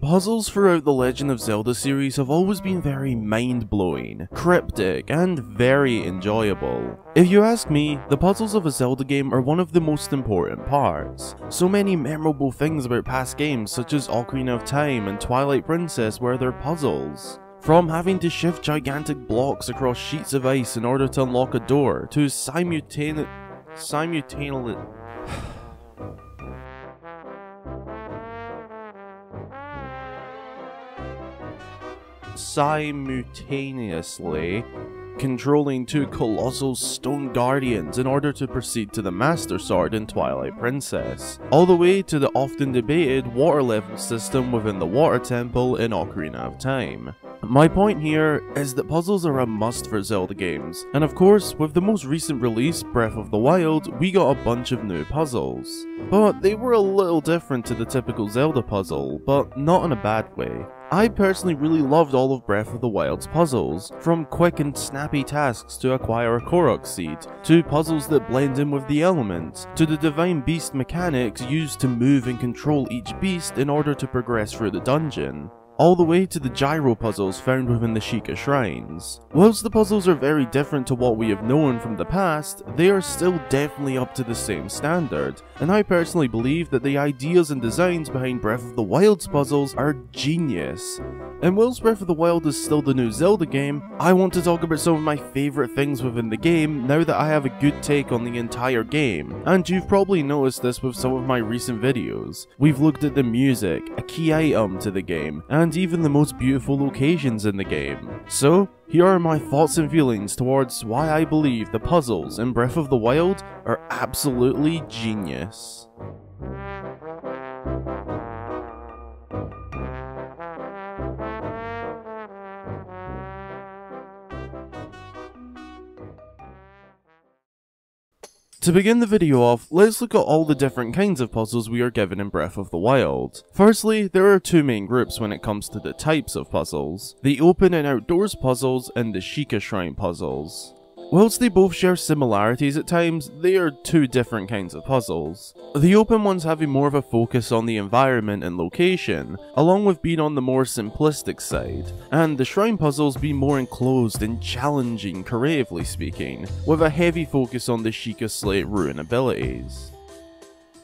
Puzzles throughout the Legend of Zelda series have always been very mind-blowing, cryptic, and very enjoyable. If you ask me, the puzzles of a Zelda game are one of the most important parts. So many memorable things about past games such as Ocarina of Time and Twilight Princess were their puzzles. From having to shift gigantic blocks across sheets of ice in order to unlock a door, to simultaneously simultaneously controlling two colossal stone guardians in order to proceed to the Master Sword in Twilight Princess, all the way to the often debated water level system within the Water Temple in Ocarina of Time. My point here is that puzzles are a must for Zelda games, and of course, with the most recent release, Breath of the Wild, we got a bunch of new puzzles. But they were a little different to the typical Zelda puzzle, but not in a bad way. I personally really loved all of Breath of the Wild's puzzles, from quick and snappy tasks to acquire a Korok seed, to puzzles that blend in with the elements, to the Divine Beast mechanics used to move and control each beast in order to progress through the dungeon all the way to the gyro puzzles found within the Sheikah shrines. Whilst the puzzles are very different to what we have known from the past, they are still definitely up to the same standard, and I personally believe that the ideas and designs behind Breath of the Wild's puzzles are genius. And whilst Breath of the Wild is still the new Zelda game, I want to talk about some of my favourite things within the game now that I have a good take on the entire game, and you've probably noticed this with some of my recent videos. We've looked at the music, a key item to the game, and even the most beautiful locations in the game. So, here are my thoughts and feelings towards why I believe the puzzles in Breath of the Wild are absolutely genius. To begin the video off, let's look at all the different kinds of puzzles we are given in Breath of the Wild. Firstly, there are two main groups when it comes to the types of puzzles, the open and outdoors puzzles and the Sheikah Shrine puzzles. Whilst they both share similarities at times, they are two different kinds of puzzles. The open ones having more of a focus on the environment and location, along with being on the more simplistic side, and the shrine puzzles being more enclosed and challenging creatively speaking, with a heavy focus on the Sheikah Slate rune abilities.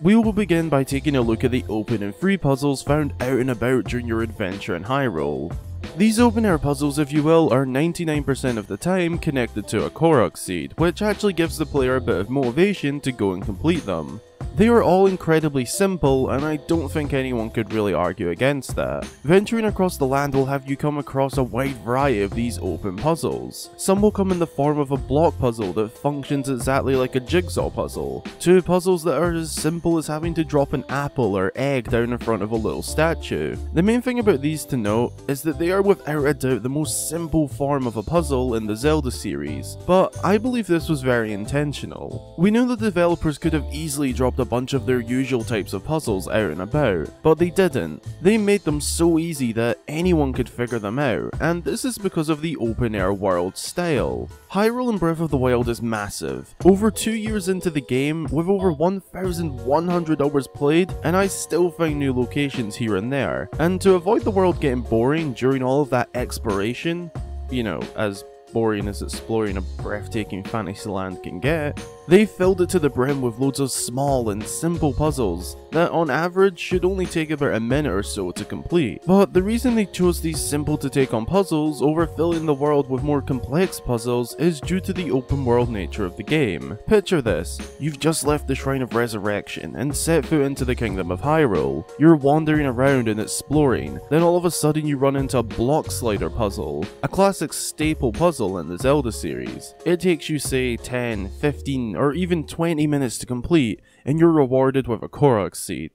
We will begin by taking a look at the open and free puzzles found out and about during your adventure in Hyrule. These open air puzzles, if you will, are 99% of the time connected to a Korok seed, which actually gives the player a bit of motivation to go and complete them. They are all incredibly simple, and I don't think anyone could really argue against that. Venturing across the land will have you come across a wide variety of these open puzzles. Some will come in the form of a block puzzle that functions exactly like a jigsaw puzzle, to puzzles that are as simple as having to drop an apple or egg down in front of a little statue. The main thing about these to note is that they are without a doubt the most simple form of a puzzle in the Zelda series, but I believe this was very intentional. We know the developers could have easily dropped a bunch of their usual types of puzzles out and about, but they didn't. They made them so easy that anyone could figure them out, and this is because of the open air world style. Hyrule in Breath of the Wild is massive. Over 2 years into the game, with over 1100 hours played, and I still find new locations here and there. And to avoid the world getting boring during all of that exploration, you know, as boring as exploring a breathtaking fantasy land can get, they filled it to the brim with loads of small and simple puzzles that on average should only take about a minute or so to complete. But the reason they chose these simple to take on puzzles over filling the world with more complex puzzles is due to the open world nature of the game. Picture this, you've just left the Shrine of Resurrection and set foot into the Kingdom of Hyrule. You're wandering around and exploring, then all of a sudden you run into a block slider puzzle, a classic staple puzzle in the Zelda series. It takes you say 10, 15 or even 20 minutes to complete, and you're rewarded with a Korok seed.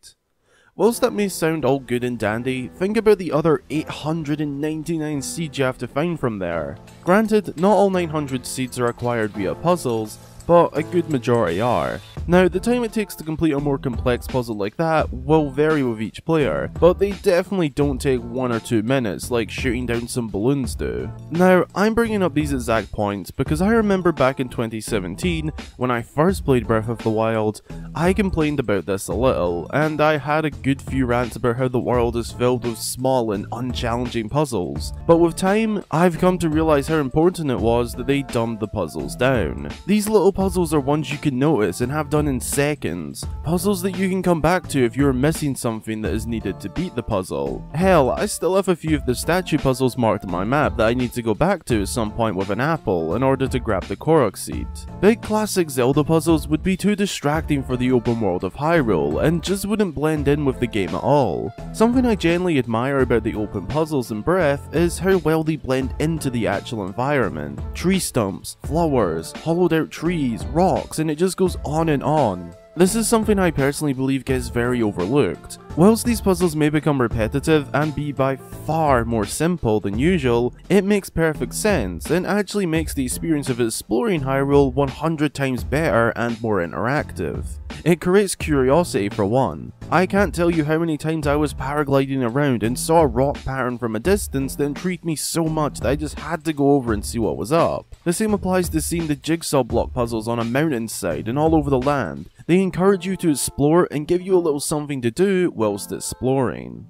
Whilst that may sound all good and dandy, think about the other 899 seeds you have to find from there. Granted, not all 900 seeds are acquired via puzzles, but a good majority are. Now, the time it takes to complete a more complex puzzle like that will vary with each player, but they definitely don't take one or two minutes like shooting down some balloons do. Now, I'm bringing up these exact points because I remember back in 2017, when I first played Breath of the Wild, I complained about this a little, and I had a good few rants about how the world is filled with small and unchallenging puzzles. But with time, I've come to realise how important it was that they dumbed the puzzles down. These little puzzles are ones you can notice and have done in seconds. Puzzles that you can come back to if you're missing something that is needed to beat the puzzle. Hell, I still have a few of the statue puzzles marked on my map that I need to go back to at some point with an apple in order to grab the Korok seed. Big classic Zelda puzzles would be too distracting for the open world of Hyrule and just wouldn't blend in with the game at all. Something I generally admire about the open puzzles in Breath is how well they blend into the actual environment. Tree stumps, flowers, hollowed out trees, rocks, and it just goes on and on. This is something I personally believe gets very overlooked. Whilst these puzzles may become repetitive and be by far more simple than usual, it makes perfect sense and actually makes the experience of exploring Hyrule 100 times better and more interactive. It creates curiosity for one. I can't tell you how many times I was paragliding around and saw a rock pattern from a distance that intrigued me so much that I just had to go over and see what was up. The same applies to seeing the jigsaw block puzzles on a mountainside and all over the land. They encourage you to explore and give you a little something to do whilst exploring.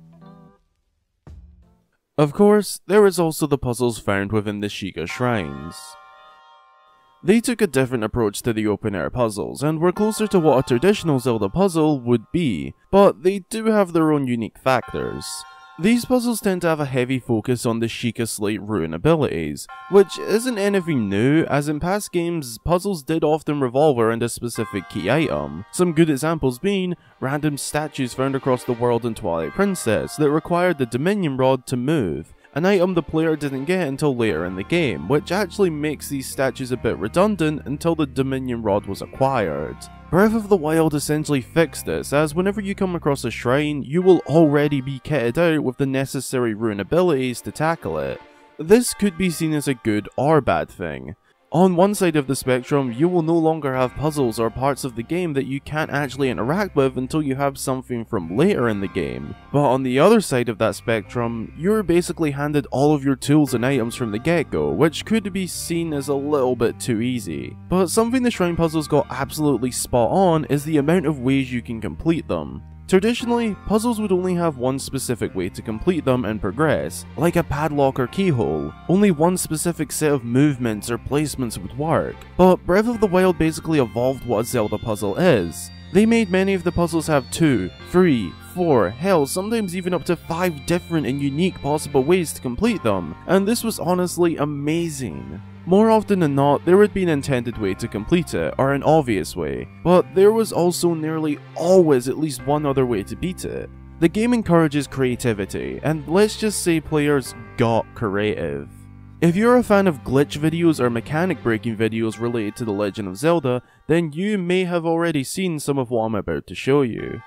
Of course, there is also the puzzles found within the Sheikah Shrines. They took a different approach to the open air puzzles and were closer to what a traditional Zelda puzzle would be, but they do have their own unique factors. These puzzles tend to have a heavy focus on the Sheikah Slate rune abilities, which isn't anything new, as in past games, puzzles did often revolve around a specific key item, some good examples being random statues found across the world in Twilight Princess that required the Dominion Rod to move, an item the player didn't get until later in the game, which actually makes these statues a bit redundant until the Dominion Rod was acquired. Breath of the Wild essentially fixed this, as whenever you come across a shrine, you will already be kitted out with the necessary rune abilities to tackle it. This could be seen as a good or bad thing. On one side of the spectrum, you will no longer have puzzles or parts of the game that you can't actually interact with until you have something from later in the game. But on the other side of that spectrum, you're basically handed all of your tools and items from the get-go, which could be seen as a little bit too easy. But something the shrine puzzles got absolutely spot on is the amount of ways you can complete them. Traditionally, puzzles would only have one specific way to complete them and progress, like a padlock or keyhole. Only one specific set of movements or placements would work. But Breath of the Wild basically evolved what a Zelda puzzle is. They made many of the puzzles have two, three, four, hell, sometimes even up to five different and unique possible ways to complete them, and this was honestly amazing. More often than not, there would be an intended way to complete it, or an obvious way, but there was also nearly always at least one other way to beat it. The game encourages creativity, and let's just say players got creative. If you're a fan of glitch videos or mechanic breaking videos related to The Legend of Zelda, then you may have already seen some of what I'm about to show you.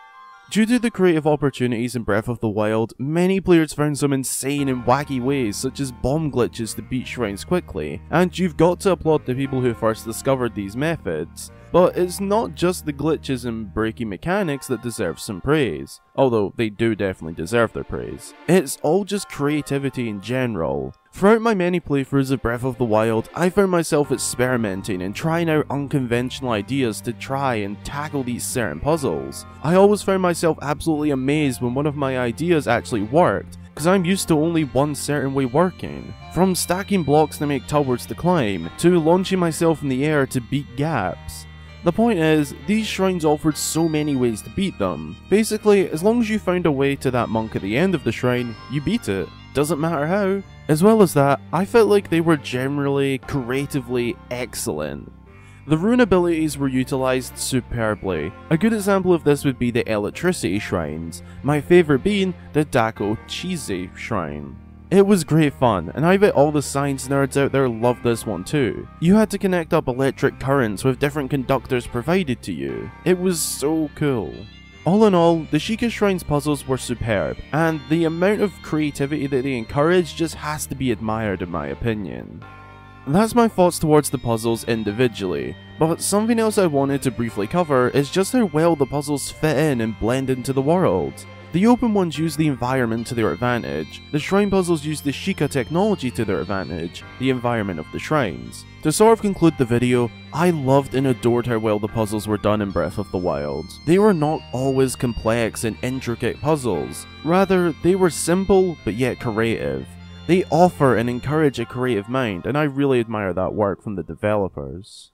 Due to the creative opportunities in Breath of the Wild, many players found some insane and wacky ways such as bomb glitches to beat shrines quickly, and you've got to applaud the people who first discovered these methods. But it's not just the glitches and breaking mechanics that deserve some praise, although they do definitely deserve their praise. It's all just creativity in general. Throughout my many playthroughs of Breath of the Wild, I found myself experimenting and trying out unconventional ideas to try and tackle these certain puzzles. I always found myself absolutely amazed when one of my ideas actually worked, because I'm used to only one certain way working. From stacking blocks to make towers to climb, to launching myself in the air to beat gaps. The point is, these shrines offered so many ways to beat them. Basically, as long as you found a way to that monk at the end of the shrine, you beat it. Doesn't matter how. As well as that, I felt like they were generally creatively excellent. The rune abilities were utilised superbly. A good example of this would be the electricity shrines, my favourite being the Daqo Chisay shrine. It was great fun, and I bet all the science nerds out there loved this one too. You had to connect up electric currents with different conductors provided to you. It was so cool. All in all, the Sheikah Shrine's puzzles were superb, and the amount of creativity that they encourage just has to be admired in my opinion. That's my thoughts towards the puzzles individually, but something else I wanted to briefly cover is just how well the puzzles fit in and blend into the world. The open ones use the environment to their advantage, the shrine puzzles use the Sheikah technology to their advantage, the environment of the shrines. To sort of conclude the video, I loved and adored how well the puzzles were done in Breath of the Wild. They were not always complex and intricate puzzles, rather they were simple but yet creative. They offer and encourage a creative mind, and I really admire that work from the developers.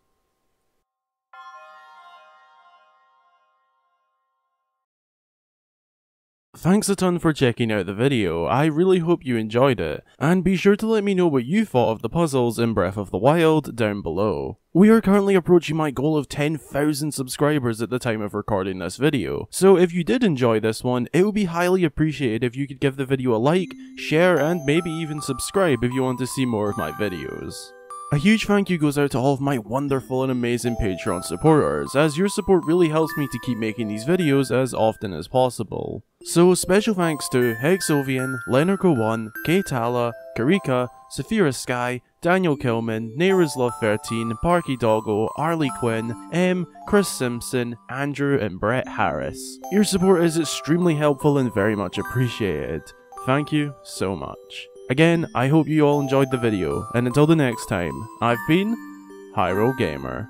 Thanks a ton for checking out the video, I really hope you enjoyed it, and be sure to let me know what you thought of the puzzles in Breath of the Wild down below. We are currently approaching my goal of 10,000 subscribers at the time of recording this video, so if you did enjoy this one, it would be highly appreciated if you could give the video a like, share, and maybe even subscribe if you want to see more of my videos. A huge thank you goes out to all of my wonderful and amazing Patreon supporters, as your support really helps me to keep making these videos as often as possible. So special thanks to Hexovian, Leonarco1, Tala, Karika, Saphira Sky, Daniel Kilman, Love13, Parky Doggo, Arlie Quinn, M, Chris Simpson, Andrew, and Brett Harris. Your support is extremely helpful and very much appreciated. Thank you so much. Again, I hope you all enjoyed the video, and until the next time, I've been Hyrule Gamer.